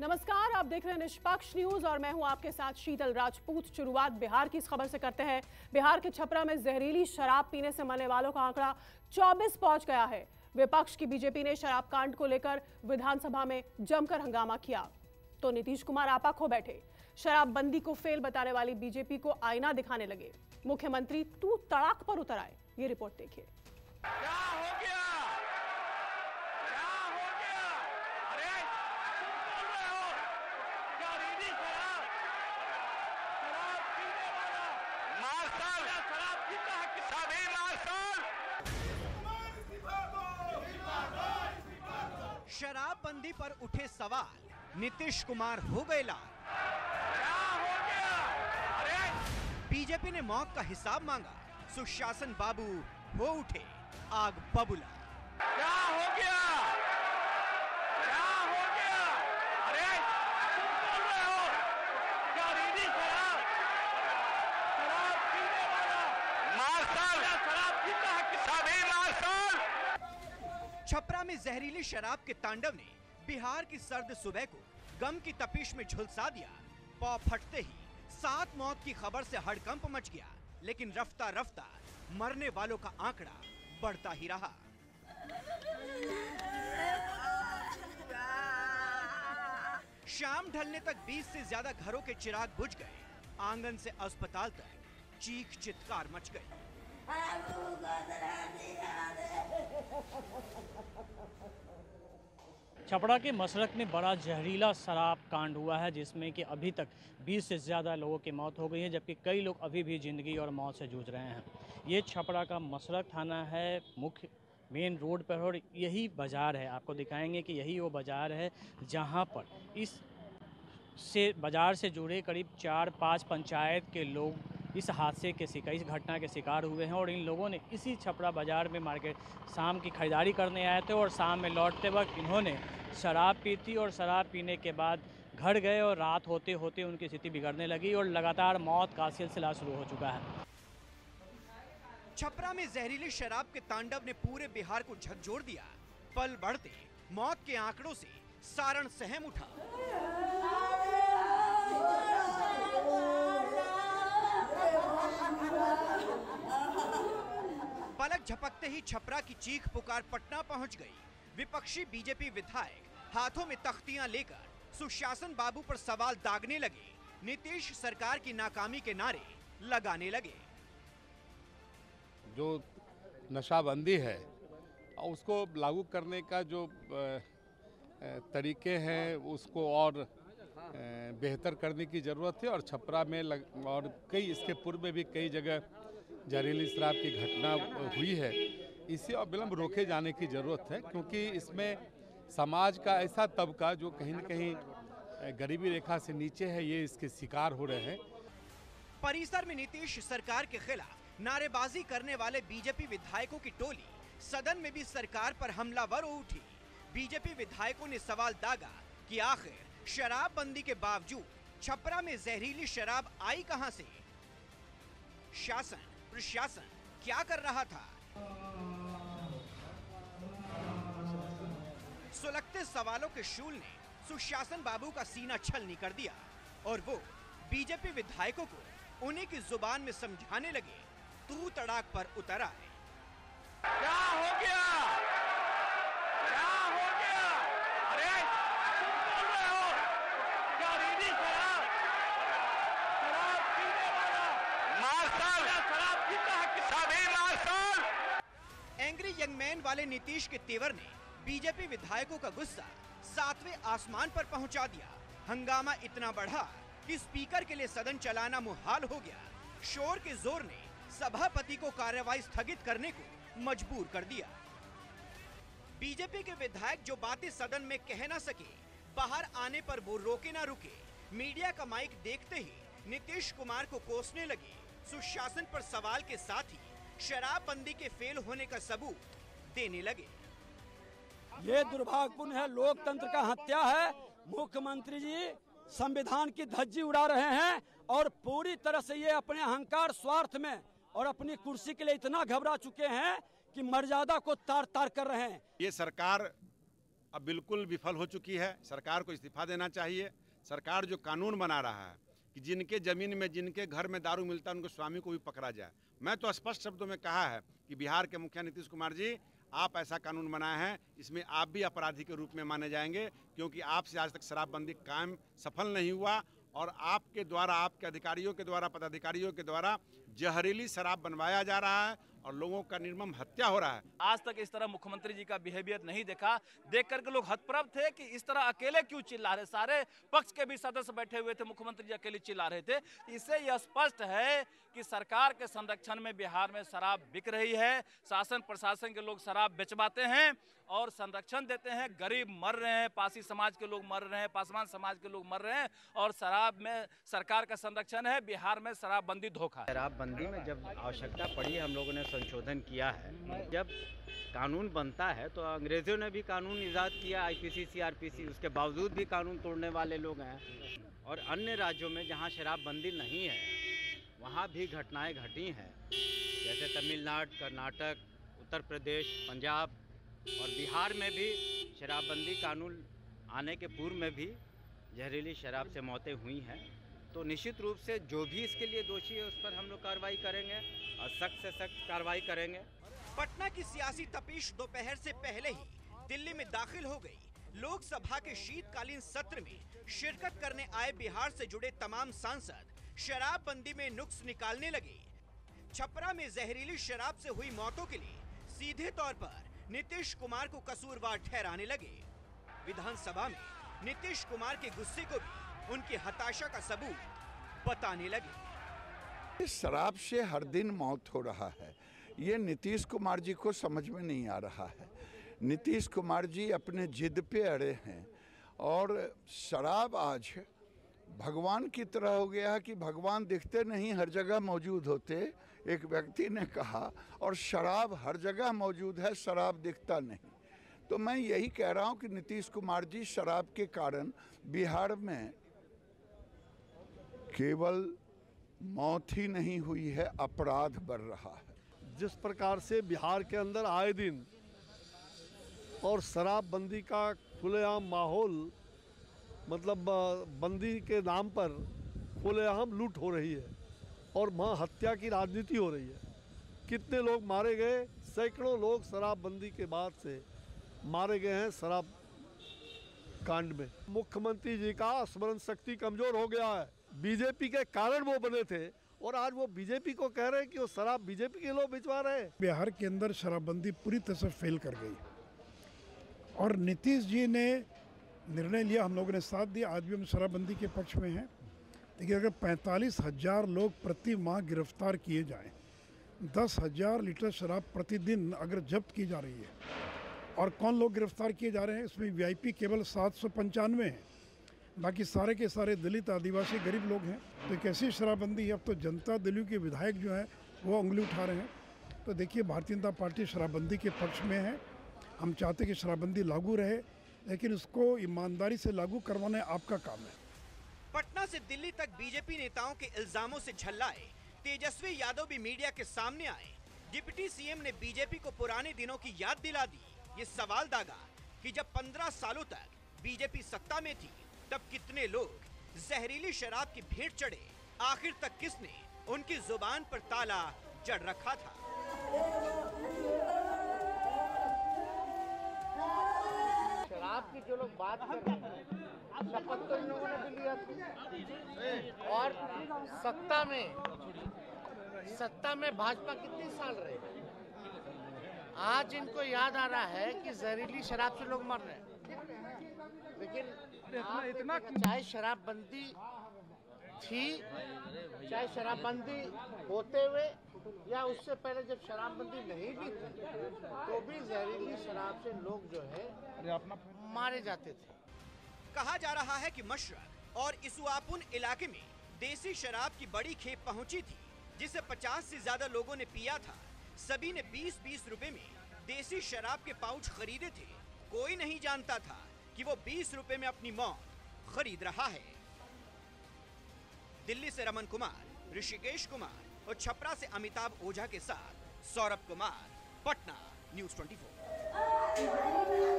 नमस्कार, आप देख रहे हैं निष्पक्ष न्यूज़ और मैं हूँ आपके साथ शीतल राजपूत। शुरुआत बिहार की इस खबर से करते हैं। बिहार के छपरा में जहरीली शराब पीने से मरने वालों का आंकड़ा 24 पहुँच गया है। विपक्ष की बीजेपी ने शराब कांड को लेकर विधानसभा में जमकर हंगामा किया। तो नीतीश कुमार आपा खो बैठे। शराबबंदी को फेल बताने वाली बीजेपी को आईना दिखाने लगे। मुख्यमंत्री तू तड़ाक पर उतर आए। ये रिपोर्ट देखिए क्या हो गया क्या हो गया अरे तुम बोल रहे हो क्या रेडी शराब शराब पीने वाला मार्शल क्या शराब पीता है कि सभी मार्शल शराबबंदी पर उठे सवाल। नीतीश कुमार हो गए लाल। हो गया? अरे! बीजेपी ने मौत का हिसाब मांगा। सुशासन बाबू हो उठे आग बबुला क्या हो गया क्या हो गया अरे तुम बोल रहे हो क्या रेडी शराब शराब पीने वाला मार्शल क्या शराब पीता है कि सभी मार्शल छपरा में जहरीली शराब के तांडव ने बिहार की सर्द सुबह को गम की तपिश में झुलसा दिया। पौ फटते ही सात मौत की खबर से हड़कंप मच गया, लेकिन रफ्ता रफ्ता मरने वालों का आंकड़ा बढ़ता ही रहा। शाम ढलने तक 20 से ज़्यादा घरों के चिराग बुझ गए। आँगन से अस्पताल तक चीख चित्कार मच गई। छपरा के मसरक में बड़ा जहरीला शराब कांड हुआ है, जिसमें कि अभी तक 20 से ज़्यादा लोगों की मौत हो गई है, जबकि कई लोग अभी भी ज़िंदगी और मौत से जूझ रहे हैं। ये छपरा का मसरक थाना है, मुख्य मेन रोड पर, और यही बाज़ार है। आपको दिखाएँगे कि यही वो बाज़ार है, जहाँ पर इस से, बाज़ार से जुड़े करीब चार पाँच पंचायत के लोग इस हादसे के शिकार, इस घटना के शिकार हुए हैं और इन लोगों ने इसी छपरा बाज़ार में मार्केट शाम की खरीदारी करने आए थे और शाम में लौटते वक्त इन्होंने शराब पी थी और शराब पीने के बाद घर गए और रात होते होते उनकी स्थिति बिगड़ने लगी और लगातार मौत का सिलसिला शुरू हो चुका है। छपरा में जहरीली शराब के तांडव ने पूरे बिहार को झकझोर दिया। पल बढ़ते, मौत के आंकड़ों से सारण सहम उठा। पलक झपकते ही छपरा की चीख पुकार पटना पहुँच गई। विपक्षी बीजेपी विधायक हाथों में तख्तियाँ लेकर सुशासन बाबू पर सवाल दागने लगे। नीतीश सरकार की नाकामी के नारे लगाने लगे। जो नशाबंदी है, उसको लागू करने का जो तरीके हैं, उसको और बेहतर करने की ज़रूरत है और छपरा में लग, और कई इसके पूर्व में भी कई जगह जहरीली शराब की घटना हुई है। इसे और विलम्ब रोके जाने की ज़रूरत है क्योंकि इसमें समाज का ऐसा तबका जो कहीं न कहीं गरीबी रेखा से नीचे है ये इसके शिकार हो रहे हैं। परिसर में नीतीश सरकार के खिलाफ नारेबाजी करने वाले बीजेपी विधायकों की टोली। सदन में भी सरकार पर हमलावर हो उठी। बीजेपी विधायकों ने सवाल दागा कि आखिर शराबबंदी के बावजूद छपरा में जहरीली शराब आई कहाँ से? शासन, प्रशासन, क्या कर रहा था? सुलगते सवालों के शूल ने सुशासन बाबू का सीना छलनी कर दिया और वो बीजेपी विधायकों को उन्हीं की ज़ुबान में समझाने लगे, तू तड़ाक पर उतर आए। क्या हो गया क्या हो गया अरे तुम बोल रहे हो क्या रेडी शराब शराब पीने वाला मार्शल क्या शराब पीता है कि सभी मार्शल एंग्री यंग मैन वाले नीतीश के तेवर ने बीजेपी विधायकों का गुस्सा सातवें आसमान पर पहुँचा दिया। हंगामा इतना बढ़ा कि स्पीकर के लिए सदन चलाना मुहाल हो गया। शोर के ज़ोर ने सभापति को कार्यवाही स्थगित करने को मजबूर कर दिया। बीजेपी के विधायक जो बातें सदन में कह ना सके, बाहर आने पर वो रोके ना रुके। मीडिया का माइक देखते ही नीतीश कुमार को कोसने लगे। सुशासन पर सवाल के साथ ही शराबबंदी के फेल होने का सबूत देने लगे। ये दुर्भाग्यपूर्ण है लोकतंत्र का हत्या है। मुख्यमंत्री जी संविधान की धज्जी उड़ा रहे हैं और पूरी तरह से ये अपने अहंकार स्वार्थ में और अपनी कुर्सी के लिए इतना घबरा चुके हैं कि मर्यादा को तार तार कर रहे हैं। ये सरकार अब बिल्कुल विफल हो चुकी है। सरकार को इस्तीफा देना चाहिए। सरकार जो कानून बना रहा है कि जिनके ज़मीन में जिनके घर में दारू मिलता है उनके स्वामी को भी पकड़ा जाए। मैं तो स्पष्ट शब्दों में कहा है कि बिहार के मुखिया नीतीश कुमार जी आप ऐसा कानून बनाए हैं, इसमें आप भी अपराधी के रूप में माने जाएँगे, क्योंकि आपसे आज तक शराबबंदी कायम सफल नहीं हुआ और आपके द्वारा, आपके अधिकारियों के द्वारा, पदाधिकारियों के द्वारा जहरीली शराब बनवाया जा रहा है। और लोगों का निर्मम हत्या हो रहा है। आज तक इस तरह मुख्यमंत्री जी का बिहेवियर नहीं देखा। देख करके लोग हतप्रभ थे कि इस तरह अकेले क्यों चिल्ला रहे? सारे पक्ष के भी सदस्य बैठे हुए थे, मुख्यमंत्री जी अकेले चिल्ला रहे थे। इससे यह स्पष्ट है कि सरकार के संरक्षण में बिहार में शराब बिक रही है। शासन प्रशासन के लोग शराब बेचवाते हैं। और संरक्षण देते हैं। गरीब मर रहे हैं, पासी समाज के लोग मर रहे हैं, पासवान समाज के लोग मर रहे हैं और शराब में सरकार का संरक्षण है, बिहार में शराबबंदी धोखा शराबबंदी में जब आवश्यकता पड़ी, हम लोगों ने संशोधन किया है। जब कानून बनता है तो अंग्रेज़ों ने भी कानून ईजाद किया आईपीसी सीआरपीसी उसके बावजूद भी कानून तोड़ने वाले लोग हैं। और अन्य राज्यों में जहाँ शराबबंदी नहीं है, वहाँ भी घटनाएँ घटी हैं। जैसे तमिलनाडु, कर्नाटक, उत्तर प्रदेश, पंजाब और बिहार में भी शराबबंदी कानून आने के पूर्व में भी जहरीली शराब से मौतें हुई हैं। तो निश्चित रूप से जो भी इसके लिए दोषी है, उस पर हम लोग कार्रवाई करेंगे और सख्त से सख्त कार्रवाई करेंगे। पटना की सियासी तपीश दोपहर से पहले ही दिल्ली में दाखिल हो गई। लोकसभा के शीतकालीन सत्र में शिरकत करने आए बिहार से जुड़े तमाम सांसद शराबबंदी में नुक्स निकालने लगे। छपरा में जहरीली शराब से हुई मौतों के लिए सीधे तौर पर नीतीश कुमार को कसूरवार ठहराने लगे। विधानसभा में नीतीश कुमार के गुस्से को भी उनकी हताशा का सबूत बताने लगे। इस शराब से हर दिन मौत हो रहा है। ये नीतीश कुमार जी को समझ में नहीं आ रहा है। नीतीश कुमार जी अपने जिद पे अड़े हैं और शराब आज भगवान की तरह हो गया कि भगवान दिखते नहीं, हर जगह मौजूद होते। एक व्यक्ति ने कहा, और शराब हर जगह मौजूद है, शराब दिखता नहीं। तो मैं यही कह रहा हूँ कि नीतीश कुमार जी, शराब के कारण बिहार में केवल मौत ही नहीं हुई है, अपराध बढ़ रहा है। जिस प्रकार से बिहार के अंदर आए दिन और शराबबंदी का खुलेआम माहौल मतलब बंदी के नाम पर खुलेआम लूट हो रही है और वहाँ हत्या की राजनीति हो रही है। कितने लोग मारे गए? सैकड़ों लोग शराबबंदी के बाद से मारे गए हैं शराब कांड में। मुख्यमंत्री जी का स्मरण शक्ति कमज़ोर हो गया है। बीजेपी के कारण वो बने थे और आज वो बीजेपी को कह रहे हैं कि वो शराब बीजेपी के लोग भिजवा रहे हैं। बिहार के अंदर शराबबंदी पूरी तरह से फेल कर गई। और नीतीश जी ने निर्णय लिया, हम लोगों ने साथ दिया। आज भी हम शराबबंदी के पक्ष में हैं। देखिए, अगर पैंतालीस हज़ार लोग प्रति माह गिरफ़्तार किए जाएँ, दस हज़ार लीटर शराब प्रतिदिन अगर जब्त की जा रही है, और कौन लोग गिरफ़्तार किए जा रहे हैं, इसमें वीआईपी केवल सात सौ पंचानवे हैं। बाकी सारे के सारे दलित, आदिवासी, गरीब लोग हैं। तो एक ऐसी शराबबंदी है, अब तो जनता दलों के विधायक जो हैं, वो उंगली उठा रहे हैं। तो देखिए, भारतीय जनता पार्टी शराबबंदी के पक्ष में है। हम चाहते कि शराबबंदी लागू रहे। लेकिन उसको ईमानदारी से लागू करवाना आपका काम है। पटना से दिल्ली तक बीजेपी नेताओं के इल्जामों से झल्लाए, तेजस्वी यादव भी मीडिया के सामने आए। डिप्टी सीएम ने बीजेपी को पुराने दिनों की याद दिला दी। ये सवाल दागा कि जब 15 सालों तक बीजेपी सत्ता में थी, तब कितने लोग जहरीली शराब की भेंट चढ़े? आखिर तक किसने उनकी ज़ुबान पर ताला जड़ रखा था? की जो लोग बात कर रहे हैं शपथ तो इन लोगों ने भी लिया था। और सत्ता में सत्ता में भाजपा कितने साल रहे? आज इनको याद आ रहा है कि जहरीली शराब से लोग मर रहे हैं। लेकिन इतना चाहे शराबबंदी थी चाहे शराबबंदी होते हुए या उससे पहले जब शराबबंदी नहीं भी थी तो भी जहरीली शराब से लोग जो है मारे जाते थे। कहा जा रहा है कि मशरक और इसुआपुन इलाके में देसी शराब की बड़ी खेप पहुँची थी जिसे 50 से ज़्यादा लोगों ने पिया था। सभी ने 20-20 रुपए में देसी शराब के पाउच खरीदे थे। कोई नहीं जानता था कि वो 20 रुपए में अपनी मौत खरीद रहा है। दिल्ली से रमन कुमार ऋषिकेश कुमार। और छपरा से अमिताभ ओझा के साथ सौरभ कुमार पटना न्यूज़ 24